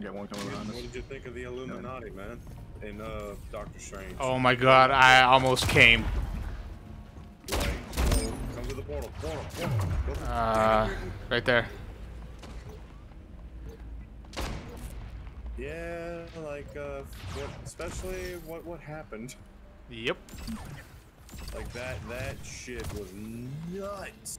Got one coming behind What us. did you think of the Illuminati, man? In uh, Doctor Strange. Oh my god, I almost came. Like, oh, come to the portal. Portal. Portal. Uh, right there. Yeah, like uh, what? Especially what what happened? Yep. Like that that shit was nuts.